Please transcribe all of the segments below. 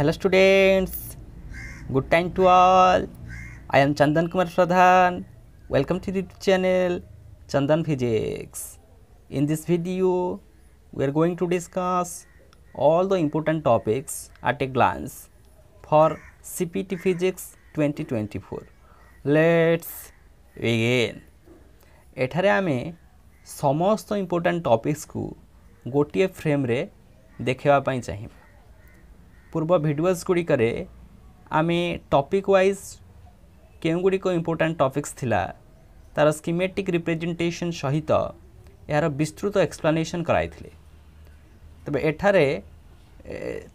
hello students good time to all i am chandan kumar pradhan welcome to the channel chandan physics in this video we are going to discuss all the important topics at a glance for cpt physics 2024 let's begin এঠারে আমি সমস্ত important টপিক্সকে গোটিয়ে ফ্রেম্রে দেখবা চাহিব ପୂର୍ବ videos ଗୁଡ଼ିକରେ ଆମେ topic wise କେଉଁଗୁଡ଼ିକ important topics ଥିଲା ତା'ର schematic representation ସହିତ ଏହାର ବିସ୍ତୃତ ଏକ୍ସପ୍ଲାନେସନ୍ କରାଇଥିଲେ ତେବେ ଏଠାରେ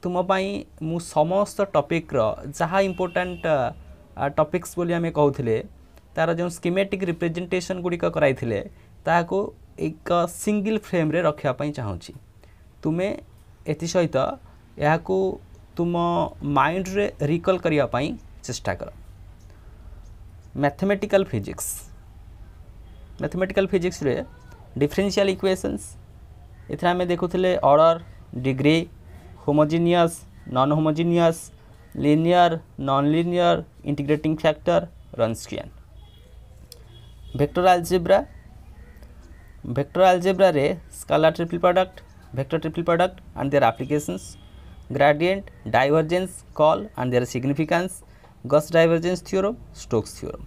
ତୁମ ପାଇଁ ମୁଁ ସମସ୍ତ ଟପିକ୍ର ଯାହା ଇମ୍ପୋର୍ଟାଣ୍ଟ ଟପିକ୍ସ ବୋଲି ଆମେ କହୁଥିଲେ ତା'ର ଯେଉଁ ସ୍କିମେଟିକ୍ ରିପ୍ରେଜେଣ୍ଟେସନ୍ ଗୁଡ଼ିକ କରାଇଥିଲେ ତାହାକୁ ଏକ ସିଙ୍ଗିଲ୍ ଫ୍ରେମ୍ରେ ରଖିବା ପାଇଁ ଚାହୁଁଛି ତୁମେ ଏଥିସହିତ ଏହାକୁ ତୁମ ମାଇଣ୍ଡରେ ରିକଲ୍ କରିବା ପାଇଁ ଚେଷ୍ଟା କର ମ୍ୟାଥମେଟିକାଲ୍ ଫିଜିକ୍ସ ମ୍ୟାଥମେଟିକାଲ୍ ଫିଜିକ୍ସରେ ଡିଫରେନ୍ସିଆଲ୍ ଇକ୍ୱେସନ୍ସ ଏଥିରେ ଆମେ ଦେଖୁଥିଲେ order degree homogeneous non homogeneous linear non-linear integrating factor Wronskian vector algebra vector algebra रे scalar triple product vector triple product and their applications gradient, divergence, call and their significance, Gauss divergence theorem, Stokes theorem.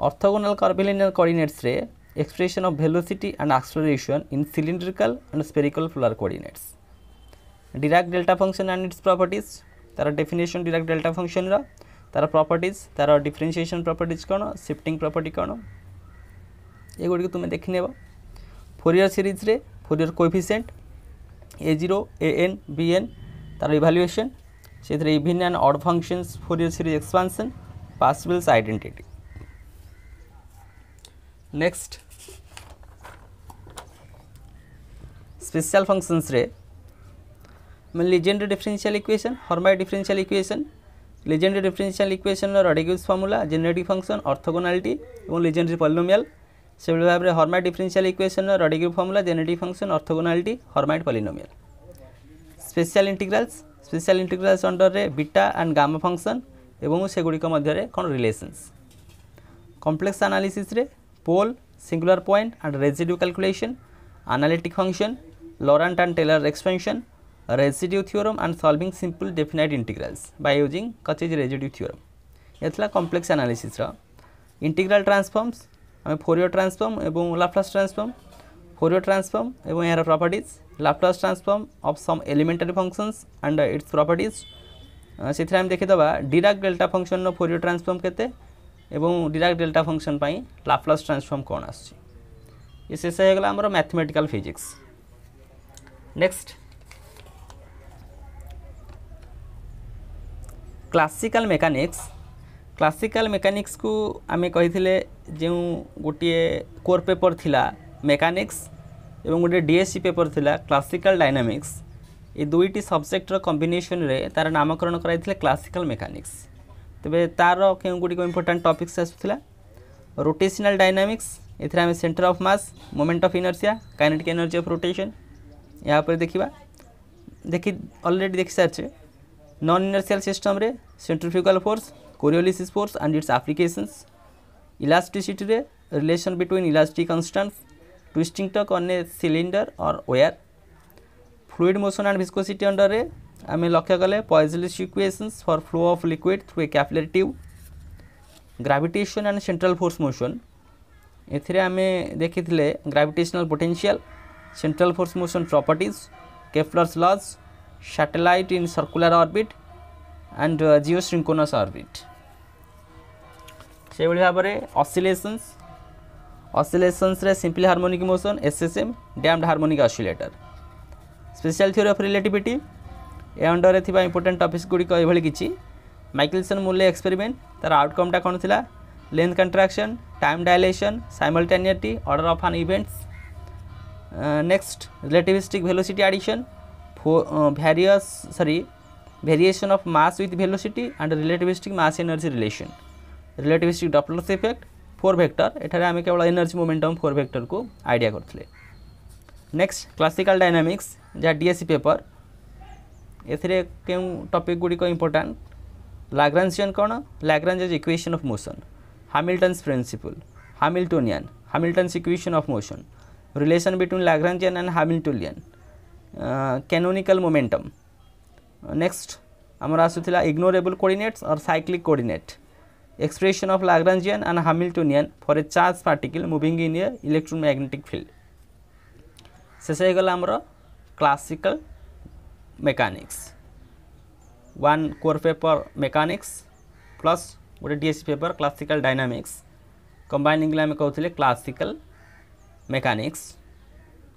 Orthogonal curvilinear coordinates ray expression of velocity and acceleration in cylindrical and spherical polar coordinates. Dirac delta function and its properties, definition Dirac delta function ra, Dirac delta ফাংশনরা তারা properties তারা differentiation properties কোণ shifting property কোণ এগুড়ি তুমি দেখি নেব Fourier সিরিজরে Fourier coefficient A zero, an, bn তার ইভ্যালুয়েশন সেক্ষেত্রে even and odd functions Fourier series expansion পাসিবলস identity next special functions रे Legendre differential equation Hermite differential equation Legendre differential equation Rodrigues formula genetic function orthogonality और Legendre polynomial ସେଭଳି ଭାବରେ ହର୍ମାଇ differential ଇକ୍ୱେସନ୍ର Rodrigues formula generating function orthogonality Hermite polynomial special integrals special integrals ଅଣ୍ଡରରେ beta and gamma function ଏବଂ ସେଗୁଡ଼ିକ ମଧ୍ୟରେ କ'ଣ relations complex ଆନାଲିସିସ୍ରେ pole singular point and residue calculation analytic function laurent and taylor expansion residue theorem and solving simple definite integrals by using Cauchy's residue theorem. ये complex analysis रा integral আমি Fourier transform এবং Laplace transform Fourier transform এবং এর properties Laplace transform of some elementary functions and its properties ସେଥିରେ ଆମେ ଦେଖିଦେବା Dirac delta ଫଙ୍କସନ୍ର ଫୋରିୟର୍ ଟ୍ରାନ୍ସଫର୍ମ କେତେ ଏବଂ ଡିରାକ୍ ଡେଲ୍ଟା ଫଙ୍କସନ୍ ପାଇଁ ଲାପ୍ଲାସ୍ ଟ୍ରାନ୍ସଫର୍ମ କ'ଣ ଆସୁଛି ଇଏ ଶେଷ ହେଇଗଲା ଆମର mathematical physics next classical mechanics classical ମେକାନିକ୍ସକୁ ଆମେ କହିଥିଲେ ଯେଉଁ ଗୋଟିଏ କୋର୍ ପେପର୍ ଥିଲା ମେକାନିକ୍ସ ଏବଂ ଗୋଟିଏ ଡିଏସ୍ସି ପେପର୍ ଥିଲା କ୍ଲାସିକାଲ ଡାଇନାମିକ୍ସ ଏ ଦୁଇଟି ସବଜେକ୍ଟର କମ୍ବିନେସନ୍ରେ ତା'ର ନାମକରଣ କରାଯାଇଥିଲା କ୍ଲାସିକାଲ ମେକାନିକ୍ସ ତେବେ ତା'ର କେଉଁ ଗୁଡ଼ିକ ଇମ୍ପୋର୍ଟାଣ୍ଟ ଟପିକ୍ସ ଆସୁଥିଲା ରୋଟେସନାଲ ଡାଇନାମିକ୍ସ ଏଥିରେ ଆମେ centre of mass moment of inertia kinetic energy of rotation ଏହା ଉପରେ ଦେଖିବା ଦେଖି ଅଲରେଡ଼ି ଦେଖିସାରିଛେ ନନ୍ ଇନର୍ସିଆଲ ସିଷ୍ଟମ୍ରେ centrifugal force Coriolis force and its applications, elasticity, relation between elastic constant, twisting torque on a cylinder or wire, fluid motion and viscosity under a আমি লক্ষ্য কলে Poiseuille's equations for flow of liquid through a capillary tube gravitation and central force motion এতে আমি দেখিলে gravitational potential central force motion properties Kepler's laws satellite in circular orbit and geosynchronous orbit সেইভাবে ভাবে oscillations অসিলেসন্সরে simple harmonic motion SHM damped harmonic oscillator special theory of relativity এ অন্ডরে থাকা important topics গুড়ি এইভাবে কিছু মাইকেলসন মুলে এক্সপেরিমেন্ট তার আউটকমটা কোণ লা length contraction time dilation simultaneity order of an events next relativistic velocity addition various sorry variation of mass with velocity and relativistic mass energy relation relativistic Doppler's effect four vector ଏଠାରେ ଆମେ କେବଳ energy momentum four ଭେକ୍ଟରକୁ idea କରିଥିଲେ next classical dynamics ଯାହା DSC paper ଏଥିରେ କେଉଁ topic ଗୁଡ଼ିକ important Lagrangian କ'ଣ Lagrange's equation of motion Hamilton's principle Hamiltonian Hamilton's equation of motion relation between Lagrangian and Hamiltonian, uh, canonical momentum. Uh, next, আমার আসুলা ignorable coordinates or cyclic coordinate. expression of Lagrangian and Hamiltonian for a charge particle moving in a electromagnetic field. শেষ হয়ে গেল আমার classical mechanics one core paper mechanics plus গোটে DSC paper classical dynamics combine ইংলি আমি কৌলে classical mechanics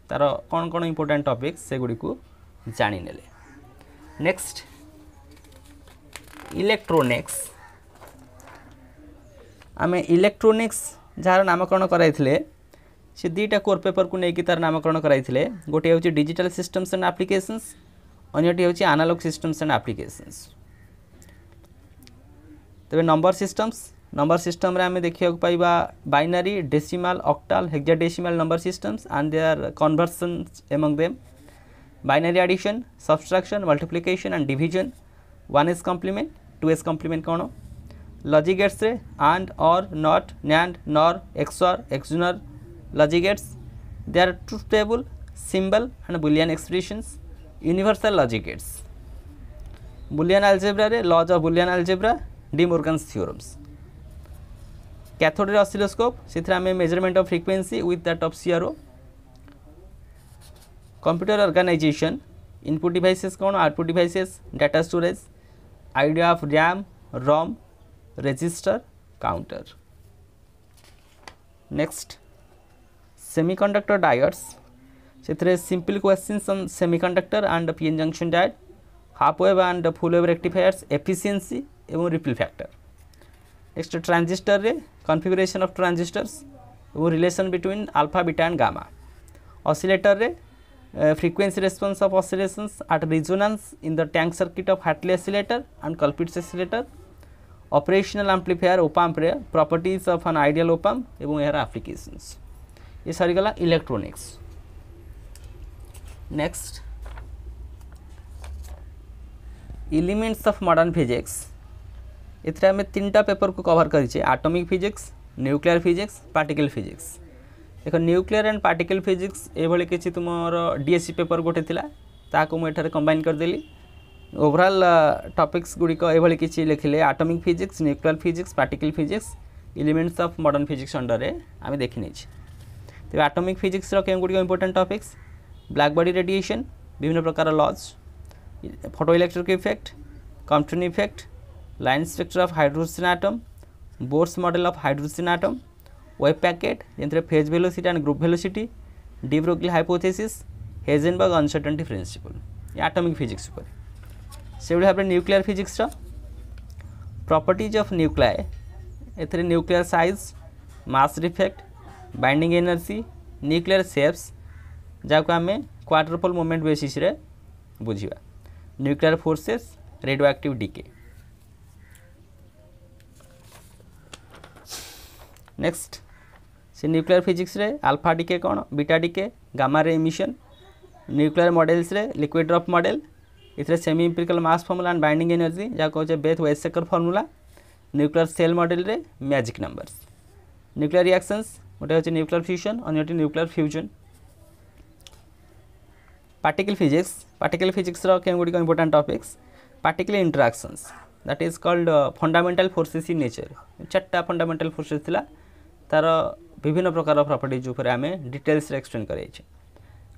তার কোণ কোণ ইম্পর্টাট টপিক সেগুড়ি জাণিনে নেক্সট ইলেকট্রোনিক্স ଆମେ ଇଲେକ୍ଟ୍ରୋନିକ୍ସ ଯାହାର ନାମକରଣ କରାଇଥିଲେ ସେ ଦୁଇଟା କୋର୍ ପେପରକୁ ନେଇକି ତା'ର ନାମକରଣ କରାଇଥିଲେ ଗୋଟିଏ ହେଉଛି ଡିଜିଟାଲ ସିଷ୍ଟମ୍ସ ଆଣ୍ଡ ଆପ୍ଲିକେସନ୍ସ ଅନ୍ୟଟି ହେଉଛି ଆନାଲଗ ସିଷ୍ଟମ୍ସ ଆଣ୍ଡ ଆପ୍ଲିକେସନ୍ସ ତେବେ ନମ୍ବର ସିଷ୍ଟମ୍ସ ନମ୍ବର ସିଷ୍ଟମ୍ରେ ଆମେ ଦେଖିବାକୁ ପାଇବା binary decimal octal hexadecimal number systems and their conversions among them binary addition subtraction multiplication and division one's complement two's complement କ'ଣ logic গেটসে AND OR NOT NAND NOR XOR XNOR logic gates their two table symbol and boolean expressions universal logic gates boolean আলজেব্রারে laws of boolean algebra De Morgan's theorems ক্যাথোডের oscilloscope সেখানে আমি measurement of frequency with that of CRO computer organisation input devices কোণ output devices data storage idea of RAM ROM register counter. Next semiconductor diodes simple ସେଥିରେ simple questions on semiconductor and P N junction diode half wave and full wave rectifiers efficiency ଏବଂ transistor re configuration of transistors of relation between alpha beta and gamma oscillator re uh, frequency response of oscillations at resonance in the tank circuit of Hartley oscillator and Colpitts oscillator operational amplifier ওপাম্পরে properties of an ideal op amp এবং এর applications এ সরিগলা electronics next elements of modern physics এতে আমি তিনটা paper কু cover করেছে atomic physics nuclear physics particle physics দেখ nuclear and particle physics এইভাবে কিছু তোমার ডিএসসি পেপর গোটে লা তাকে মু এখানে কম্বাইন করেদেলি ଓଭରାଲ୍ ଟପିକ୍ସ ଗୁଡ଼ିକ ଏଭଳି କିଛି ଲେଖିଲେ atomic physics nuclear physics particle physics elements of modern physics ଅଣ୍ଡରରେ ଆମେ ଦେଖିନେଇଛେ ତେବେ ଆଟମିକ୍ ଫିଜିକ୍ସର କେଉଁ ଗୁଡ଼ିକ important topics black body radiation ବିଭିନ୍ନ ପ୍ରକାର laws photoelectric effect Compton effect line structure of hydrogen atom, Bohr's model of hydrogen atom, wave packet, ଯେମିତିରେ phase velocity and group velocity, de Broglie hypothesis, Heisenberg uncertainty principle, ये so we have the nuclear physics ra properties of nuclei এতে nuclear size mass defect binding energy nuclear shapes যাকে আমি quadrupole movement বেসিসে বুঝবা nuclear forces radio active decay next সে nuclear ফিজিক্সরে alpha decay কোণ beta decay গামারে emission nuclear মডেলসরে লিকুইড ড্রপ মডেল ଏଥିରେ semi empirical mass formula and binding energy ଯାହା କହୁଛେ Bethe Weizsacker formula nuclear shell ମଡେଲ୍ରେ magic numbers nuclear reactions ଗୋଟେ ହେଉଛି ନ୍ୟୁକ୍ଲିୟର ଫ୍ୟୁସନ୍ ଅନ୍ୟଟି nuclear fusion particle physics particle physics ର କେଉଁ ଗୁଡ଼ିକ important topics particle interactions that is called uh, fundamental forces in nature ଚାରିଟା fundamental forces ଥିଲା ତାର ବିଭିନ୍ନ ପ୍ରକାର ପ୍ରପର୍ଟିଜ୍ ଉପରେ ଆମେ ଡିଟେଲ୍ସରେ ଏକ୍ସପ୍ଲେନ୍ କରାଇଛେ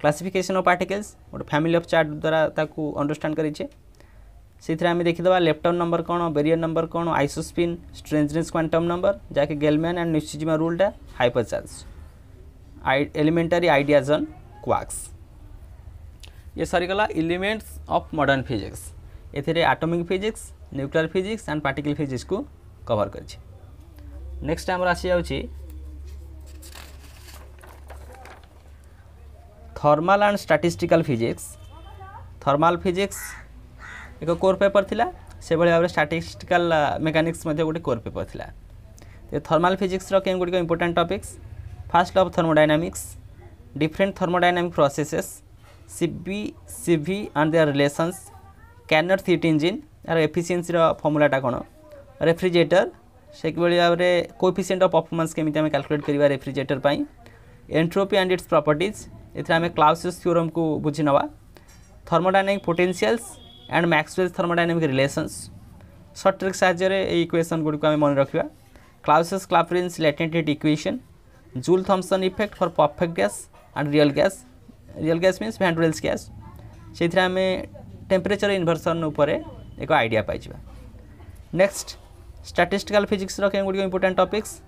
classification of particles ଗୋଟେ ଫ୍ୟାମିଲି ଅଫ୍ ଚାର୍ଟ ଦ୍ୱାରା ତାକୁ ଅଣ୍ଡରଷ୍ଟାଣ୍ଡ କରିଛେ ସେଥିରେ ଆମେ ଦେଖିଦେବା ଲେପ୍ଟନ୍ ନମ୍ବର କ'ଣ ବେରିୟର ନମ୍ବର କ'ଣ ଆଇସୋସ୍ପିନ୍ ଷ୍ଟ୍ରେଞ୍ଜନେସ୍ କ୍ୱାଣ୍ଟମ୍ ନମ୍ବର ଯାହାକି Gell-Mann and Nishijima ରୁଲ୍ଟା hyper charge elementary ideas on quarks ଇଏ ସରିଗଲା ଇଲିମେଣ୍ଟସ୍ ଅଫ୍ ମଡ଼ର୍ଣ୍ଣ ଫିଜିକ୍ସ ଏଥିରେ atomic physics nuclear physics and particle ଫିଜିକ୍ସକୁ cover କରିଛି ନେକ୍ସଟ ଆମର ଆସିଯାଉଛି thermal and statistical physics thermal physics एक कोर पेपर थिला সেভাবে ভাবে স্টাটিস্টিকাল মেকানিক্স মধ্যে গোটে কোর পেপর লা থর্মাল ফিজিক্সর কেন গুড়ি important topics first law of thermodynamics different thermodynamic processes CP CV and their relations Carnot heat engine আর এফিসিয়েন্সির ফর্মুলাটা কোণ রেফ্রিজেটর সেইভাবে ভাবে কোফিসিয়েন্ট অফ পরফরমান্স কেমি আমি ক্যালকুলেট করা রেফ্রিজেটর পাই এন্ট্রোপি আন্ড ইটস প্রপর্টিজ एम क्लाउसेस थ्योरम को बुझीनवा thermodynamic potentials and Maxwell thermodynamic relations short trick साहाଯ୍य equation मन रखा Clausius Clapeyron's latent equation Joule Thomson effect for perfect gas and real gas real gas mean van der Waals gas से आम temperature इनभरसन एक idea पाइबा next statistical physics के गुड़ी important topics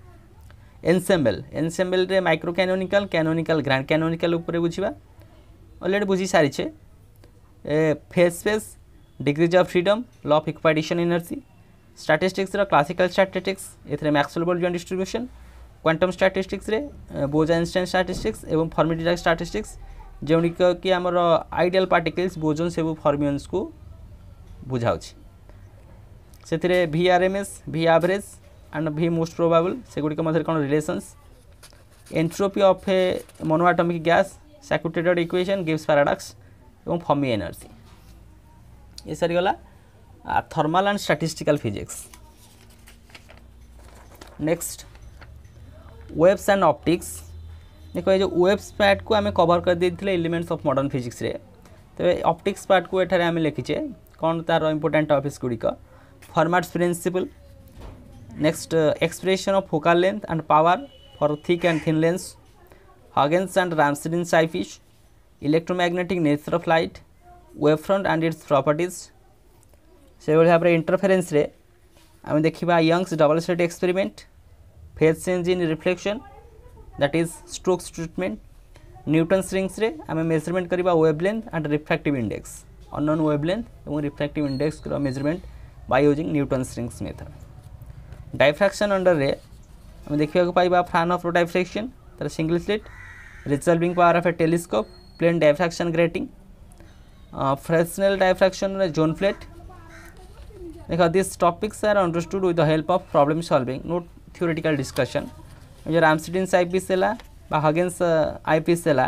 ensemble ଏନ୍ସେମ୍ବେଲରେ micro canonical canonical grand canonical ଉପରେ ବୁଝିବା already ବୁଝି ସାରିଛେ phase phase degrees of freedom law of equipartition energy ଷ୍ଟାଟିଷ୍ଟିକ୍ସର classical statistics ଏଥିରେ ମ୍ୟାକ୍ସଲବଲ୍ ଜଏଣ୍ଟ ଡିଷ୍ଟ୍ରିବ୍ୟୁସନ୍ କ୍ୱାଣ୍ଟମ୍ ଷ୍ଟାଟିଷ୍ଟିକ୍ସରେ ବୋଜା ଇନ୍ଷ୍ଟାଣ୍ଟ ଷ୍ଟାଟିଷ୍ଟିକ୍ସ ଏବଂ ଫର୍ମିଡିଟା ଷ୍ଟାଟିଷ୍ଟିକ୍ସ ଯେଉଁଠିକି ଆମର ଆଇଡ଼ିଆଲ ପାର୍ଟିକଲ୍ସ ବୋଜନ୍ ସବୁ ଫର୍ମିଅନ୍ସକୁ ବୁଝାଉଛି ସେଥିରେ V R M S V average and v most probable segudika madhyare kon relations entropy of a monoatomic gas sacubitrate equation gives paradox ebong fermi energy ये सर गला thermal and statistical physics next waves and optics देखो ये waves part को आम cover कर देते elements of modern physics रे अप्टिक्स ऑप्टिक्स पार्ट को एठारे आम लिखीचे कौन तार important topics गुड़िक Fermat's principle Next, uh, expression of focal length and power for thick and thin lens. Huygens and Ramsden Sci-Fish. Electromagnetic nature of light. Wavefront and its properties. সেভাবে ভাবে ইন্টরফেরেন্সরে আমি দেখিবা Young's double slit experiment phase change in reflection that is Stokes treatment Newton স্ট্রিংসরে আমি measurement করা wavelength and refractive index unknown wavelength এবং refractive ইন্ডেক্সর measurement by using Newton strings method diffraction ଅଣ୍ଡରରେ ଆମେ ଦେଖିବାକୁ ପାଇବା ଫ୍ରାନ୍ ଅଫ୍ ଡାଇଫ୍ରାକ୍ସନ୍ ତା'ର single slit resolving power of a telescope plane diffraction grating Fresnel ଡାଇଫ୍ରାକ୍ସନ୍ରେ zone plate ଦେଖ this topics are understood with the help of problem solving no theoretical discussion ଯେଉଁ ରାମସିଡିନ୍ସ I piece ହେଲା ବା ହଗେନ୍ସ I piece ହେଲା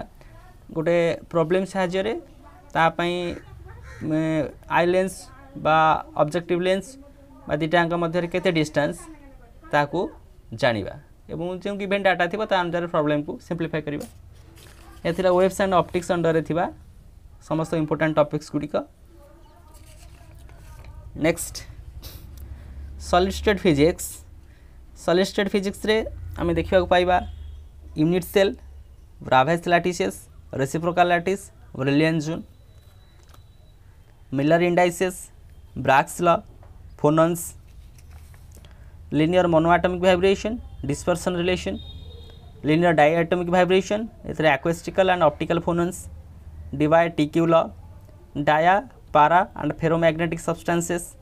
ଗୋଟେ problem ସାହାଯ୍ୟରେ ତା ପାଇଁ eye lens বা অবজেক্টিভ লেন্স বা দুইটাঙ্ক মধ্যে কেতে ডিষ্টান্স তাকে জাঁয়া এবং যে গিভেন ডাটা থাকবে তা অনুসারে প্রোবলেমকে সিম্পলিফাই করা এ লা ওয়েবস আন্ড অপটিক্স অন্ডরে থাকা সমস্ত important topics গুড়িক next solid state physics solid state ফিজিক্সরে আমি দেখা পাইবা unit cell Bravais lattices reciprocal lattice Brillouin zone Miller indices Bragg's law phonons, linear monoatomic vibration, dispersion relation, linear diatomic vibration, इधर acoustical and optical phonons, divide TQ law, dia, para and ferromagnetic substances,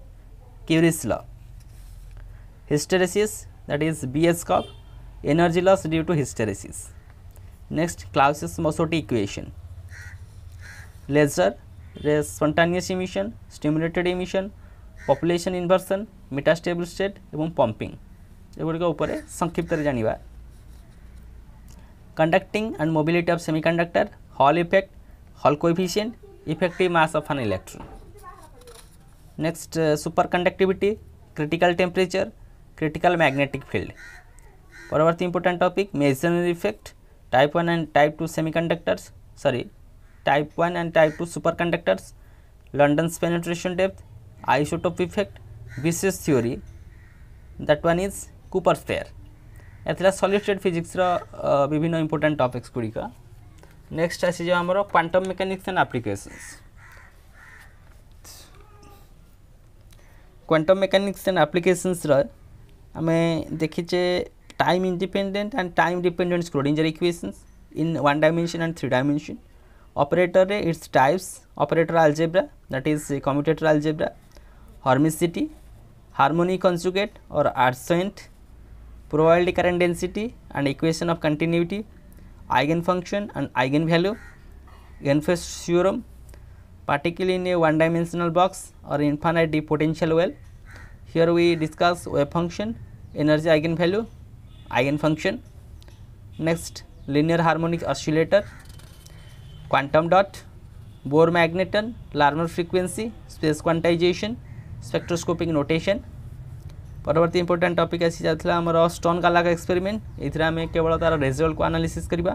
Curie's law, hysteresis that is BS cop, energy loss due to hysteresis. Next, clausius mosotti equation, laser, spontaneous emission, stimulated emission, population inversion metastable state और pumping एगुड़ संक्षिप्त जानवा conducting and mobility of semiconductor Hall effect Hall coefficient effective mass of an electron next superconductivity critical temperature critical magnetic field परवर्त important topic Meissner effect type one and type two semiconductors sorry type one and type two superconductors London penetration depth isotope effect, Buse's theory, that one is Cooper's pair. ଏଥିଲା solid state ଫିଜିକ୍ସର ବିଭିନ୍ନ important topics ଗୁଡ଼ିକ next ଆସିଯିବ ଆମର quantum mechanics and applications quantum mechanics and ଆପ୍ଲିକେସନ୍ସର ଆମେ ଦେଖିଛେ time independent and time dependent Schrodinger equations in one dimension and three dimension. Operator its types operator algebra that is commutator algebra, hormicity, harmony conjugate or adjoint, probability current density and equation of continuity, eigenfunction and eigenvalue, Ehrenfest theorem, particle in a one-dimensional box or infinite potential well. Here we discuss wave function, energy eigenvalue, eigenfunction. Next, linear harmonic oscillator, quantum dot, Bohr magneton, Larmor frequency, space quantization. Spectroscopic notation পরবর্তী important topic আসি যাচ্ছিলা আমার স্টন গালাক experiment এইথিরে আমি কেবল তার result কু analysis করা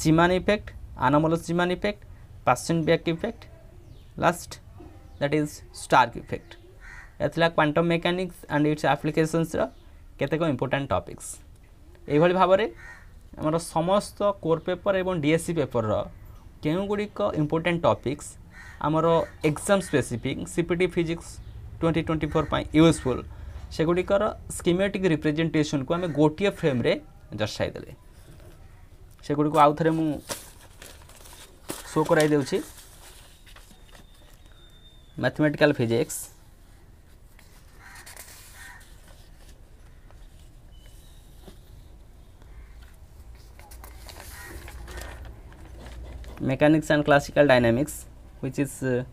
Zeeman effect anomalous Zeeman effect Paschen Back effect last that is Stark effect এলা quantum mechanics and its আপ্লিকেসন্সর কেতেক ইম্পর্টাট টপিক্স এইভাবে ভাবে আমার সমস্ত কোর পেপর এবং ডিএসসি পেপরর কেউগুড়ি ইম্পর্টাট টপিক্স আমার exam specific CPT physics CPT physics twenty twenty four useful सेगुड़िकर schematic representation को आम गोटे फ्रेम दर्शाईदे सेगुड़ी को आउ थे मुझे शो कराई देउछि mathematical physics mechanics and classical dynamics which is uh,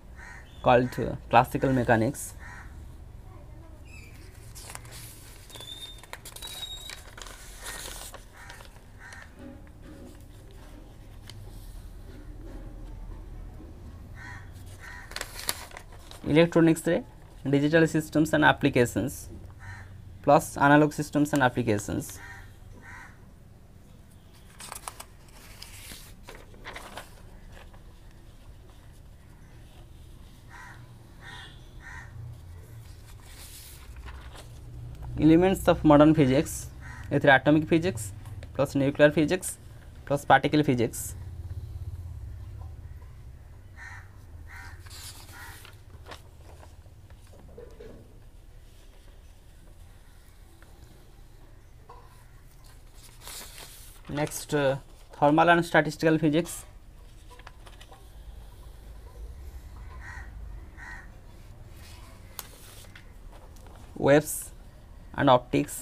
called uh, classical mechanics electronics digital systems and applications plus analog systems and applications. Elements of modern physics, with atomic physics plus nuclear physics plus particle physics. next uh, thermal and statistical physics waves and optics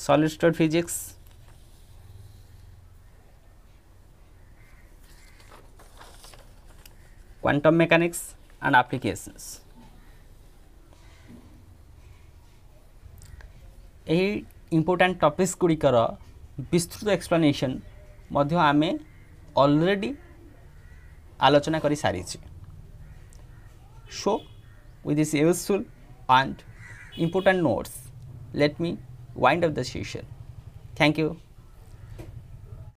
solid state physics quantum mechanics and applications ଏହି important topics ଗୁଡ଼ିକର ବିସ୍ତୃତ explanation ମଧ୍ୟ ଆମେ already ଆଲୋଚନା କରିସାରିଛେ So, with this useful and important notes, let me wind up the session. Thank you.